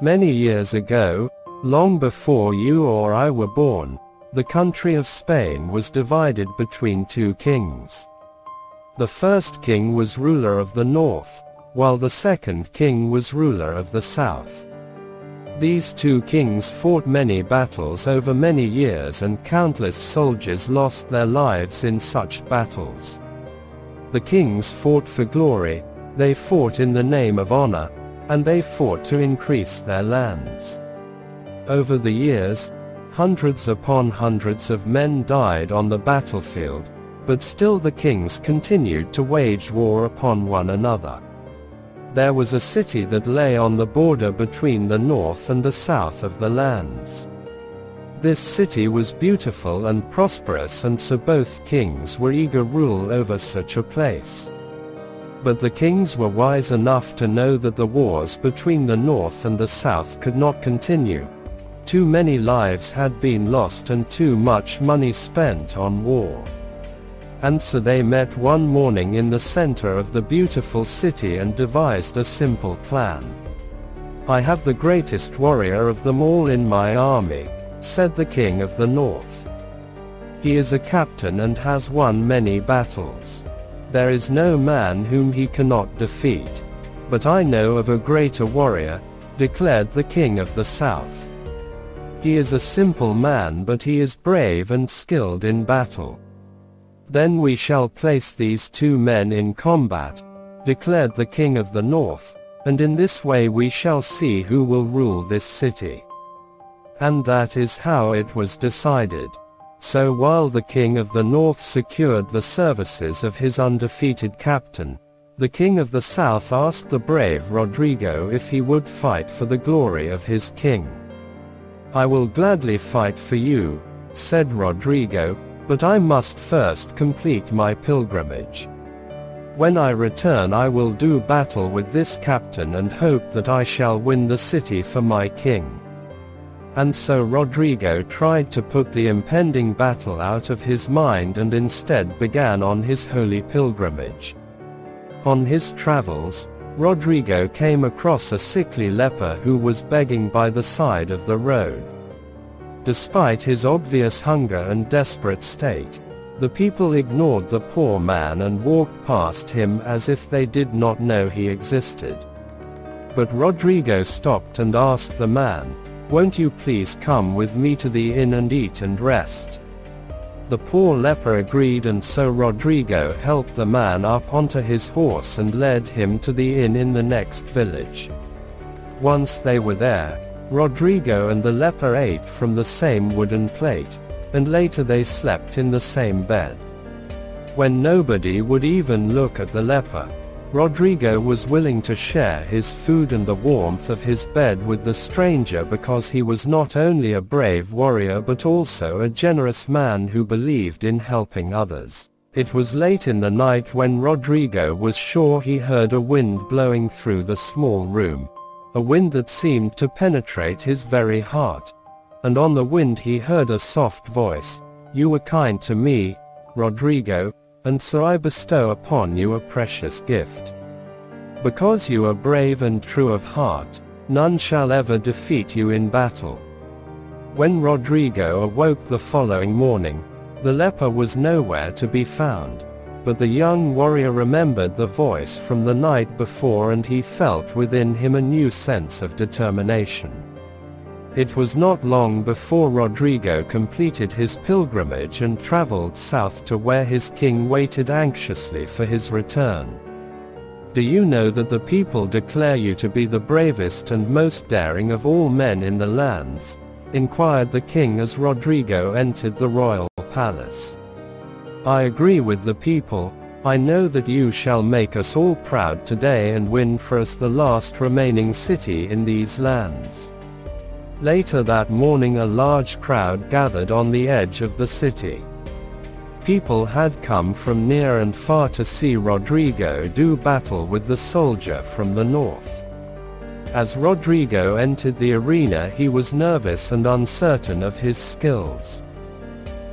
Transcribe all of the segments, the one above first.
Many years ago, long before you or I were born, the country of Spain was divided between two kings. The first king was ruler of the north, while the second king was ruler of the south. These two kings fought many battles over many years and countless soldiers lost their lives in such battles. The kings fought for glory, they fought in the name of honor, and they fought to increase their lands. Over the years, hundreds upon hundreds of men died on the battlefield, but still the kings continued to wage war upon one another. There was a city that lay on the border between the north and the south of the lands. This city was beautiful and prosperous and so both kings were eager rule over such a place. But the kings were wise enough to know that the wars between the north and the south could not continue. Too many lives had been lost and too much money spent on war. And so they met one morning in the center of the beautiful city and devised a simple plan. I have the greatest warrior of them all in my army, said the king of the north. He is a captain and has won many battles. There is no man whom he cannot defeat. But I know of a greater warrior, declared the king of the south. He is a simple man but he is brave and skilled in battle. Then we shall place these two men in combat, declared the king of the north, and in this way we shall see who will rule this city. And that is how it was decided. So while the king of the north secured the services of his undefeated captain, the king of the south asked the brave Rodrigo if he would fight for the glory of his king. I will gladly fight for you, said Rodrigo, but I must first complete my pilgrimage. When I return I will do battle with this captain and hope that I shall win the city for my king. And so Rodrigo tried to put the impending battle out of his mind and instead began on his holy pilgrimage. On his travels, Rodrigo came across a sickly leper who was begging by the side of the road. Despite his obvious hunger and desperate state, the people ignored the poor man and walked past him as if they did not know he existed. But Rodrigo stopped and asked the man, won't you please come with me to the inn and eat and rest? The poor leper agreed and so Rodrigo helped the man up onto his horse and led him to the inn in the next village. Once they were there, Rodrigo and the leper ate from the same wooden plate, and later they slept in the same bed. When nobody would even look at the leper, Rodrigo was willing to share his food and the warmth of his bed with the stranger because he was not only a brave warrior but also a generous man who believed in helping others. It was late in the night when Rodrigo was sure he heard a wind blowing through the small room a wind that seemed to penetrate his very heart. And on the wind he heard a soft voice, You were kind to me, Rodrigo, and so I bestow upon you a precious gift. Because you are brave and true of heart, none shall ever defeat you in battle. When Rodrigo awoke the following morning, the leper was nowhere to be found. But the young warrior remembered the voice from the night before and he felt within him a new sense of determination. It was not long before Rodrigo completed his pilgrimage and traveled south to where his king waited anxiously for his return. Do you know that the people declare you to be the bravest and most daring of all men in the lands? inquired the king as Rodrigo entered the royal palace. I agree with the people, I know that you shall make us all proud today and win for us the last remaining city in these lands. Later that morning a large crowd gathered on the edge of the city. People had come from near and far to see Rodrigo do battle with the soldier from the north. As Rodrigo entered the arena he was nervous and uncertain of his skills.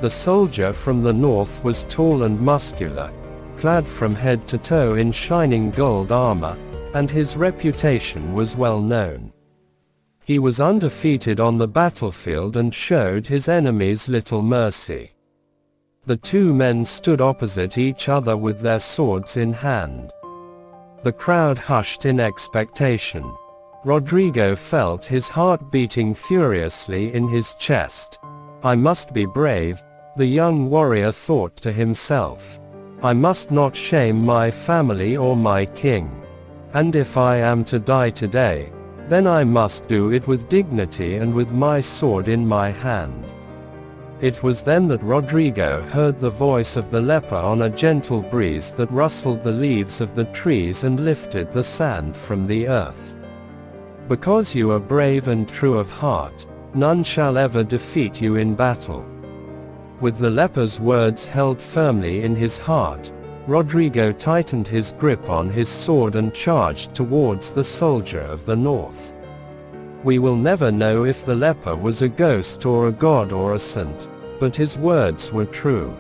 The soldier from the north was tall and muscular, clad from head to toe in shining gold armor, and his reputation was well known. He was undefeated on the battlefield and showed his enemies little mercy. The two men stood opposite each other with their swords in hand. The crowd hushed in expectation. Rodrigo felt his heart beating furiously in his chest. I must be brave, the young warrior thought to himself. I must not shame my family or my king. And if I am to die today, then I must do it with dignity and with my sword in my hand. It was then that Rodrigo heard the voice of the leper on a gentle breeze that rustled the leaves of the trees and lifted the sand from the earth. Because you are brave and true of heart, none shall ever defeat you in battle. With the leper's words held firmly in his heart, Rodrigo tightened his grip on his sword and charged towards the soldier of the north. We will never know if the leper was a ghost or a god or a saint, but his words were true.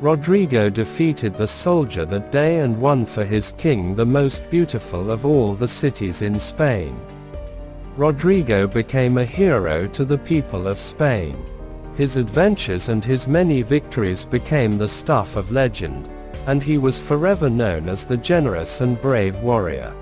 Rodrigo defeated the soldier that day and won for his king the most beautiful of all the cities in Spain. Rodrigo became a hero to the people of Spain. His adventures and his many victories became the stuff of legend and he was forever known as the generous and brave warrior.